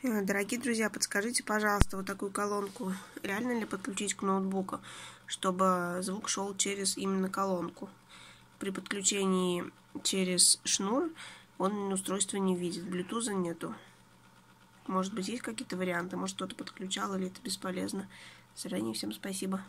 Э, дорогие друзья, подскажите, пожалуйста, вот такую колонку реально ли подключить к ноутбуку, чтобы звук шел через именно колонку? При подключении через шнур он устройство не видит, блютуза нету. Может быть, есть какие-то варианты? Может, кто-то подключал или это бесполезно? Заранее всем спасибо.